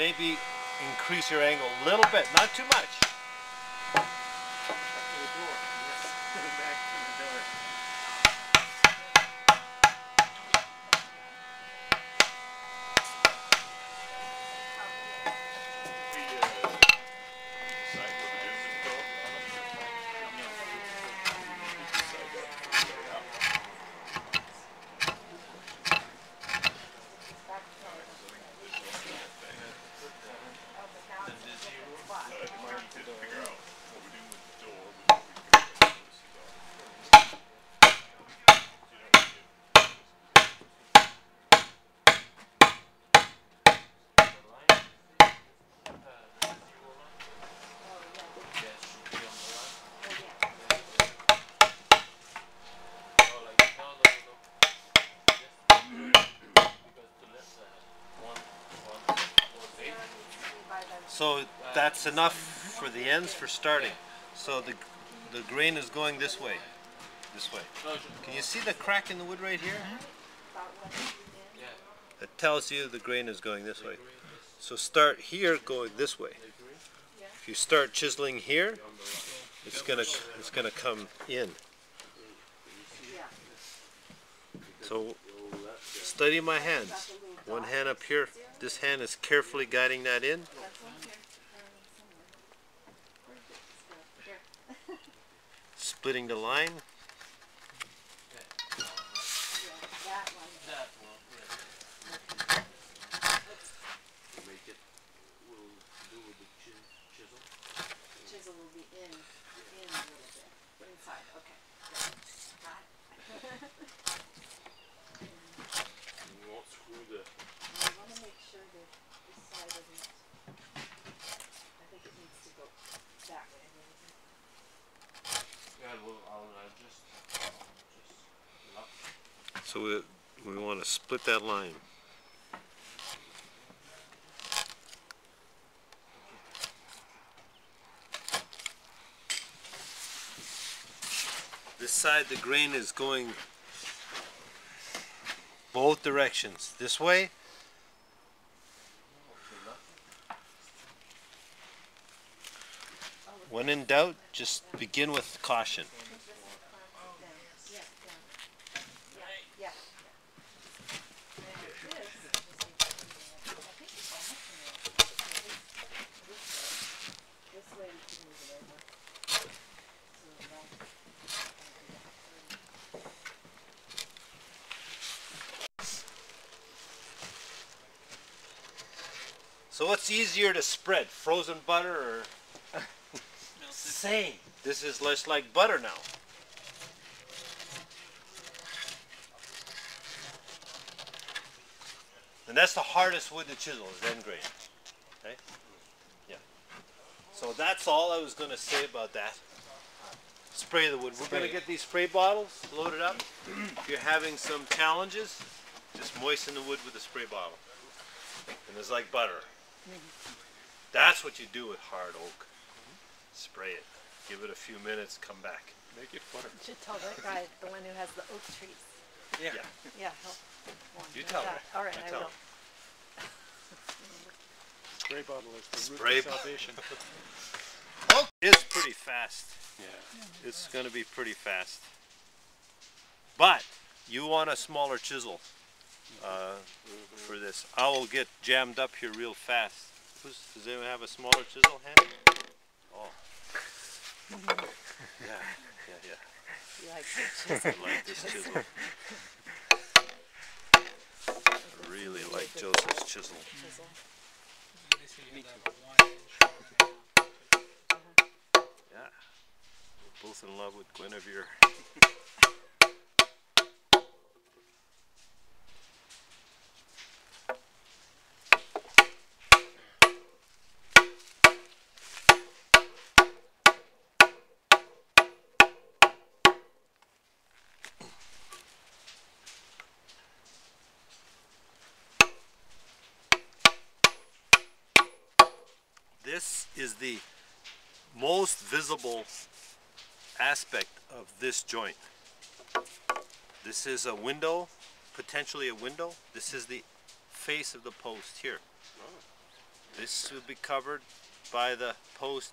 maybe increase your angle a little bit, not too much. So that's enough for the ends for starting. So the the grain is going this way, this way. Can you see the crack in the wood right here? It tells you the grain is going this way. So start here, going this way. If you start chiseling here, it's gonna it's gonna come in. So study my hands. One hand up here. This hand is carefully guiding that in. Splitting the line. Make it, we'll do with the chi- chisel. Chisel will be in, in a little bit, inside, okay. Got it. We won't screw the, I wanna make sure that this side doesn't, I think it needs to go that way a little bit. Uh, just So we, we want to split that line. This side the grain is going both directions. This way. When in doubt, just begin with caution. So what's easier to spread, frozen butter or? Same. This is less like butter now. And that's the hardest wood to chisel is end grain. Okay? Yeah. So that's all I was going to say about that. Spray the wood. We're going to get these spray bottles loaded up. if you're having some challenges, just moisten the wood with a spray bottle. And it's like butter. Mm-hmm. That's what you do with hard oak. Spray it. Give it a few minutes, come back. Make it butter. You should tell that guy, the one who has the oak trees. Yeah. Yeah, he'll. warn You him tell that. her. All right, You I tell will. her. Spray bottle is the Spray root of bottle. salvation. Oak is pretty fast. Yeah. It's going to be pretty fast. But you want a smaller chisel uh, for this. I will get jammed up here real fast. Who's, does anyone have a smaller chisel handy? Oh. yeah, yeah, yeah. You like the chisel. I like this chisel. I really like Joseph's chisel. chisel. Uh-huh. Yeah. We're both in love with Guinevere. is the most visible aspect of this joint. This is a window, potentially a window. This is the face of the post here. This will be covered by the post.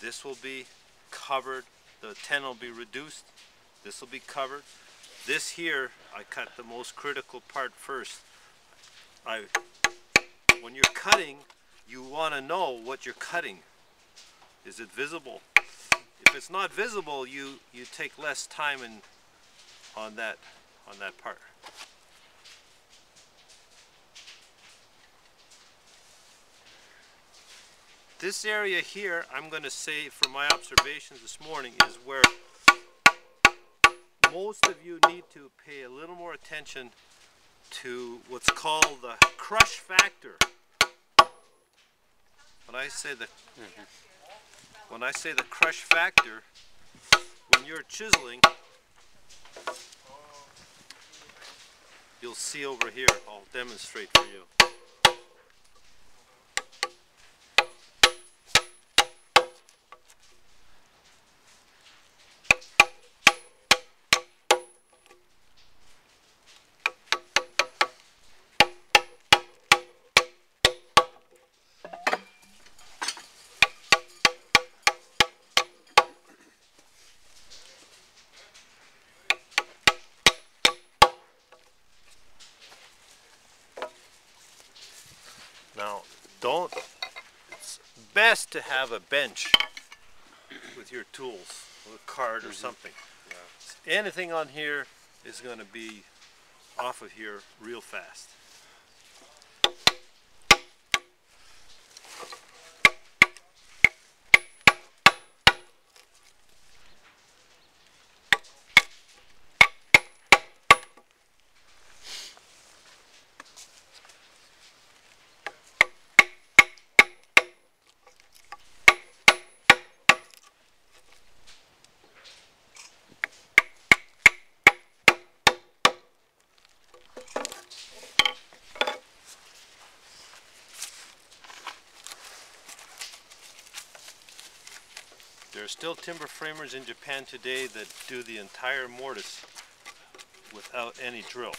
This will be covered. The ten will be reduced. This will be covered. This here, I cut the most critical part first. I, when you're cutting, you want to know what you're cutting. Is it visible? If it's not visible, you you take less time in on that on that part. This area here, I'm going to say from my observations this morning, is where most of you need to pay a little more attention to what's called the crush factor. When I say the when I say the crush factor, when you're chiseling, you'll see over here, I'll demonstrate for you. To have a bench with your tools, a card or mm-hmm. something. Anything on here is going to be off of here real fast. There are still timber framers in Japan today that do the entire mortise without any drill.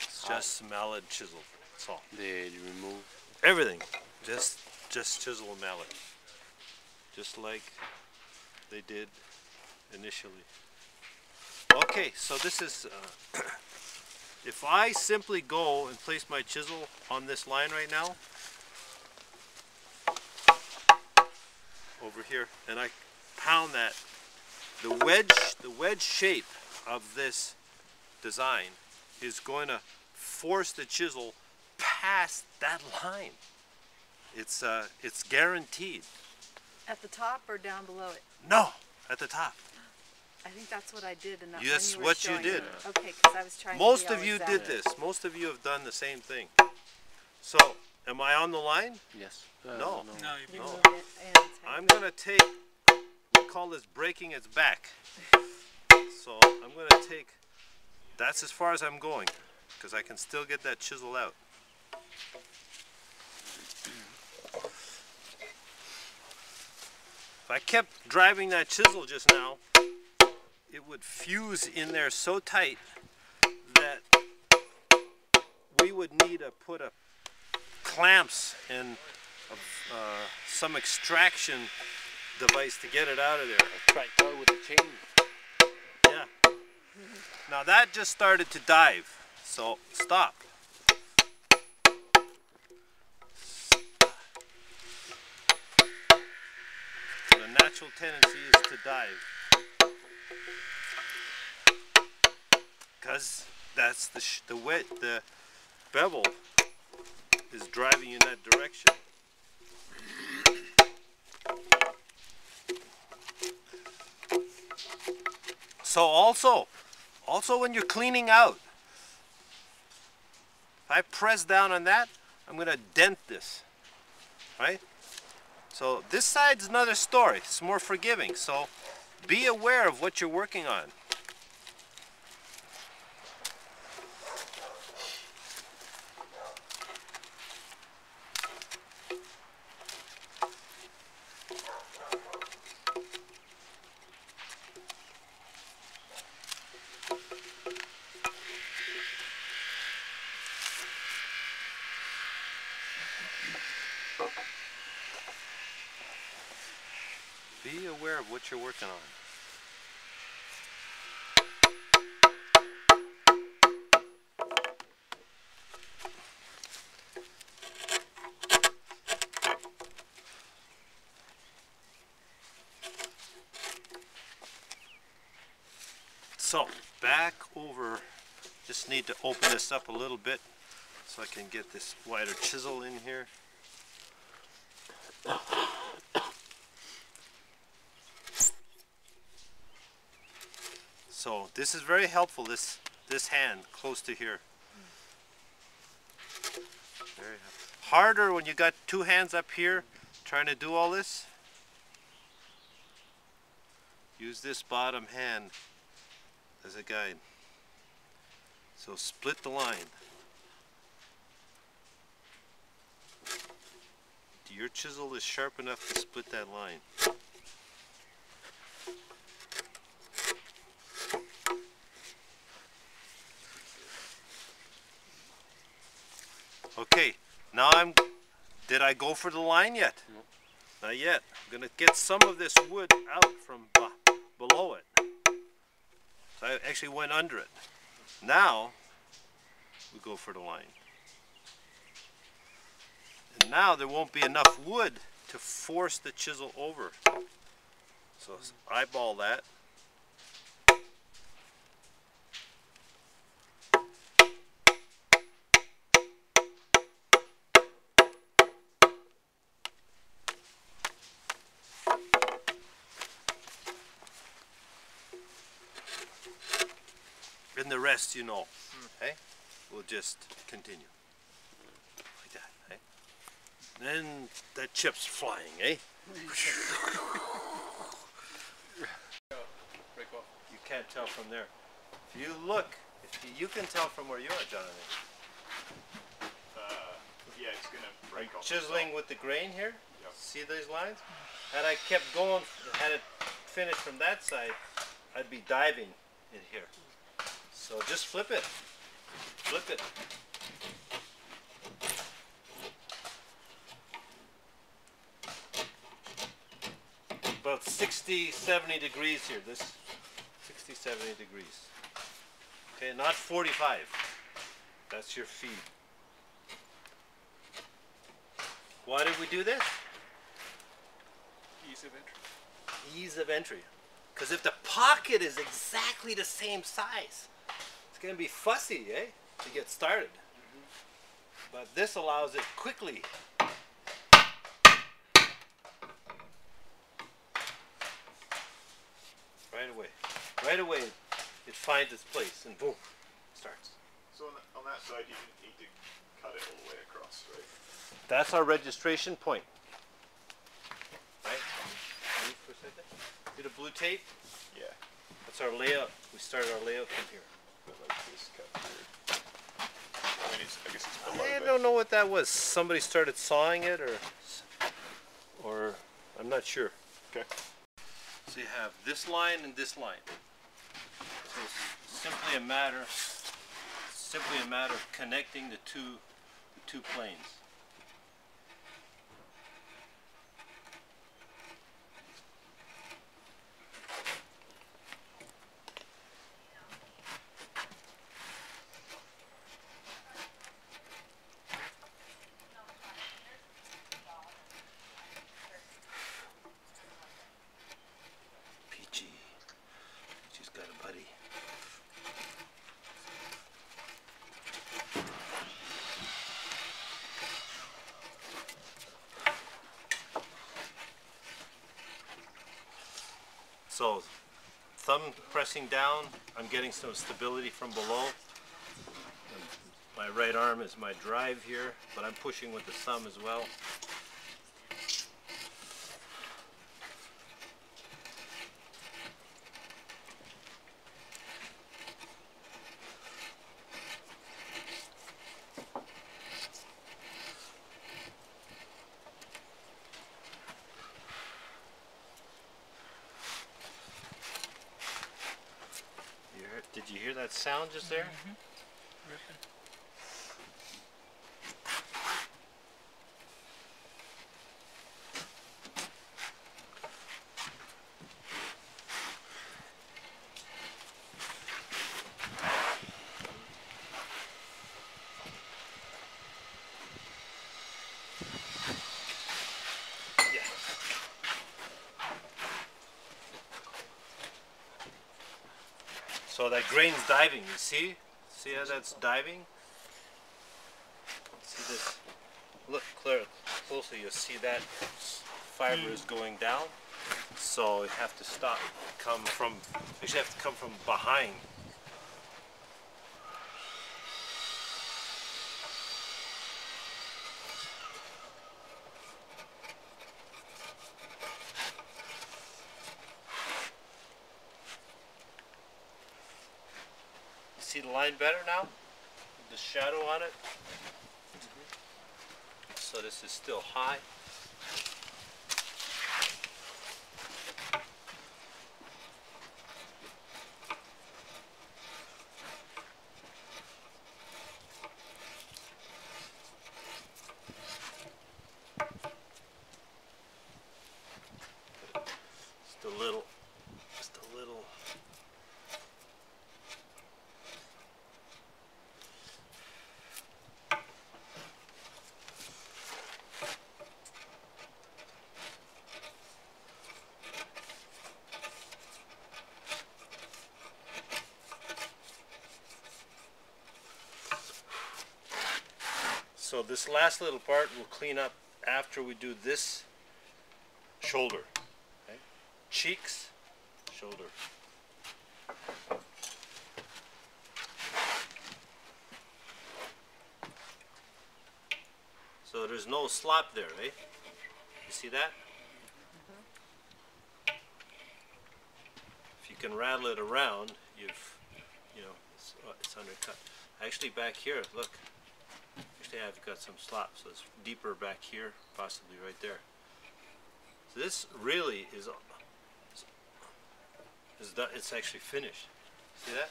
It's just mallet chisel. That's all. They remove. Everything. Just just chisel and mallet. Just like they did initially. Okay, so this is uh, if I simply go and place my chisel on this line right now over here and I pound that the wedge the wedge shape of this design is going to force the chisel past that line. It's uh, it's guaranteed. At the top or down below it? No, at the top. I think that's what I did in that Yes, you what you did. me. Okay, because I was trying Most of you did this. Most of you have done the same thing. So, am I on the line? Yes. Uh, No. No, You No. moved it and it's I'm gonna take. We call this breaking its back. So I'm gonna take. That's as far as I'm going, because I can still get that chisel out. If I kept driving that chisel just now, it would fuse in there so tight that we would need to put a clamps and uh, some extraction device to get it out of there. With a chain. Yeah. Now that just started to dive, so stop. The natural tendency is to dive. Cause that's the sh- the wet the bevel is driving you in that direction. So also, also when you're cleaning out, if I press down on that, I'm gonna dent this, right? So this side's another story. It's more forgiving. So be aware of what you're working on. Be aware of what you're working on. So, back over, just need to open this up a little bit so I can get this wider chisel in here. So this is very helpful, this, this hand close to here. Very. Harder when you got two hands up here trying to do all this. Use this bottom hand as a guide. So split the line. Your chisel is sharp enough to split that line. Okay, now I'm, did I go for the line yet? Not yet. I'm gonna get some of this wood out from be- below it. So I actually went under it. Now, we go for the line. And now there won't be enough wood to force the chisel over. So eyeball that. And the rest you know. Hmm. Okay? We'll just continue. Like that? Then that chip's flying, eh? You can't tell from there. If you look, if you, you can tell from where you are, Jonathan. Uh, yeah, it's gonna break off. Chiseling with the grain here. Yep. See these lines? Had I kept going, had it finished from that side, I'd be diving in here. So just flip it. Flip it. About 60, 70 degrees here. This 60, 70 degrees. Okay, not 45. That's your feed. Why did we do this? Ease of entry. Ease of entry. Because if the pocket is exactly the same size, it's going to be fussy, eh? To get started. But this allows it quickly. Right away. Right away, it finds its place and boom, starts. So on, the, on that side, you didn't need to cut it all the way across, right? That's our registration point. Right? Move for a second. See the blue tape? Yeah. That's our layout. We started our layout from here. Like this cut through. I mean, I guess it's below. I don't know what that was. Somebody started sawing it, or, or I'm not sure. Okay. So you have this line and this line. So it's simply a matter, simply a matter of connecting the two, the two planes. Peachy. She's got a buddy. So, thumb pressing down, I'm getting some stability from below. And My right arm is my drive here, but I'm pushing with the thumb as well. sound just there? Mm -hmm. Yeah. So that grain's diving, you see? See how that's diving? See this? Look clear, closely, you'll see that fiber is going down. So you have to stop, come from, actually have to come from behind. See the line better now? The shadow on it? So this is still high. Just a little, just a little. So this last little part we'll clean up after we do this shoulder. Okay? Cheeks, shoulder. So there's no slop there, eh? You see that? If you can rattle it around, you've, you know, it's, uh, it's undercut. Actually back here, look. I've got some slop, so it's deeper back here, possibly right there. So this really is, is, done, it's actually finished. See that?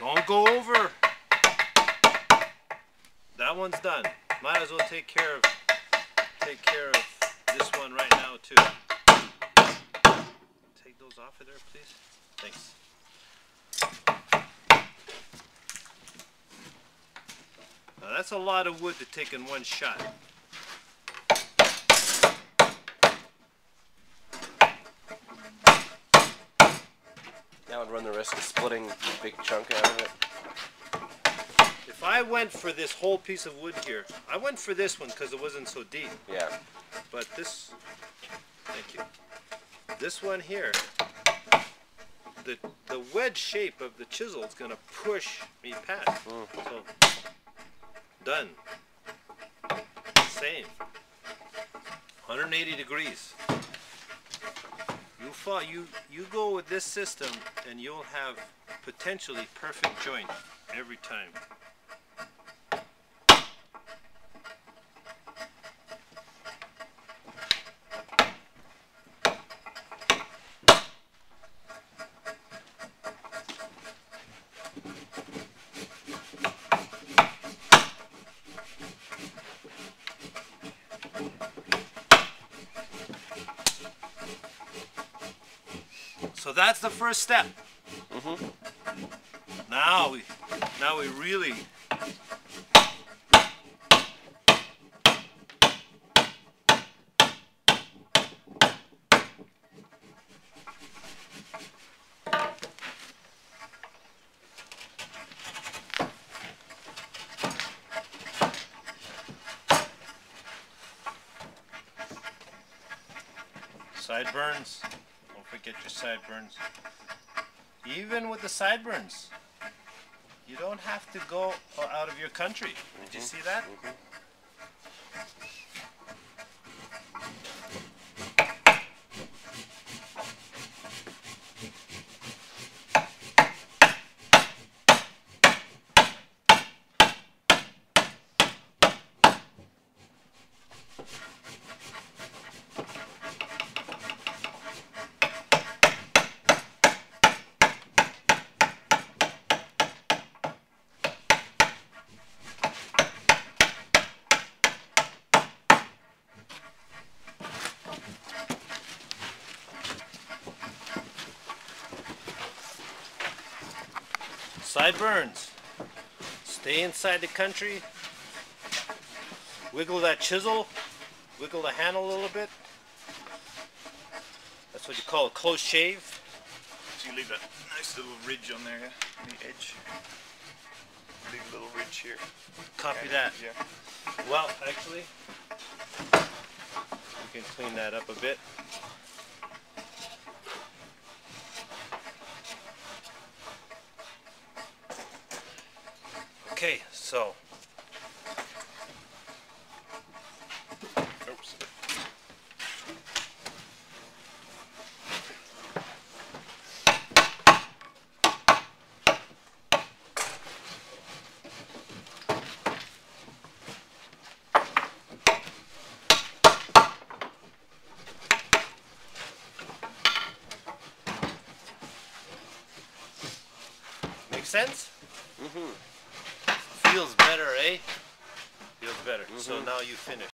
Don't go over. That one's done. Might as well take care of take care of this one right now too. Take those off of there, please. Thanks. Now that's a lot of wood to take in one shot. Now I'd run the risk of splitting a big chunk out of it. If I went for this whole piece of wood here, I went for this one because it wasn't so deep. Yeah. But this, thank you. This one here, the the wedge shape of the chisel is gonna push me past. Mm. So done. Same. 180 degrees. You fall, you you go with this system, and you'll have potentially perfect joint every time. The first step. Mm-hmm. Now we, now we really. Sideburns. Forget your sideburns. Even with the sideburns, you don't have to go out of your country. Did you mm-hmm. see that? Mm-hmm. Sideburns. Stay inside the country. Wiggle that chisel. Wiggle the handle a little bit. That's what you call a close shave. So you leave that nice little ridge on there, yeah, on the edge. Leave a little ridge here. Copy Yeah, that. Yeah. Well, actually, we can clean that up a bit. Okay, so